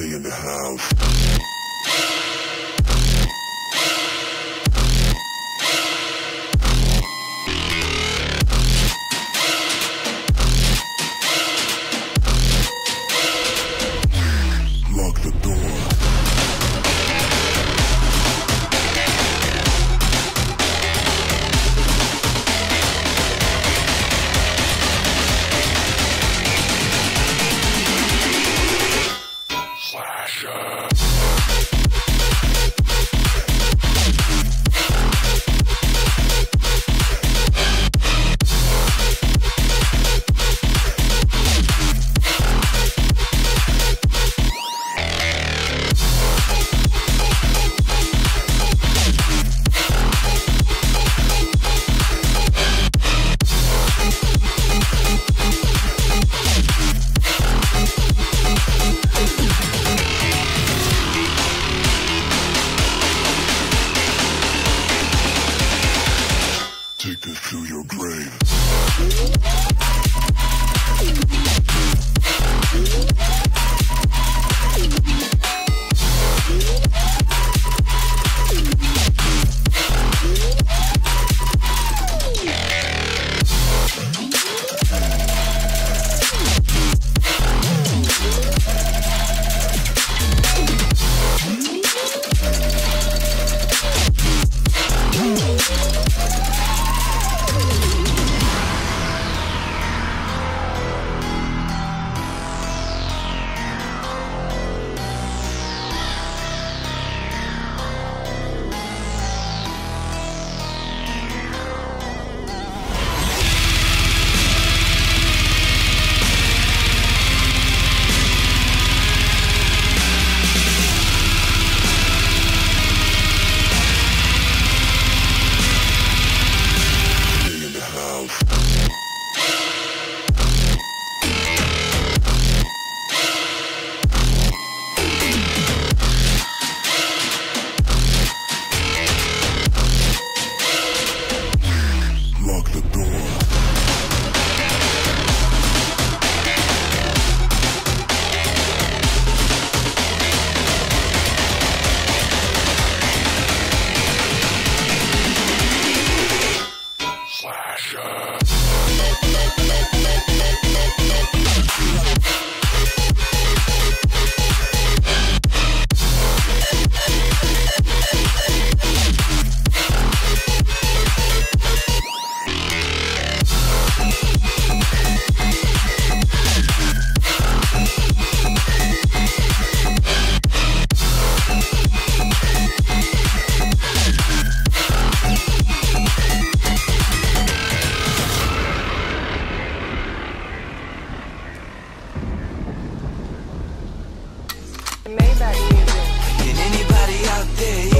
stay in the house. to your grave. Maybach music. Can anybody out there?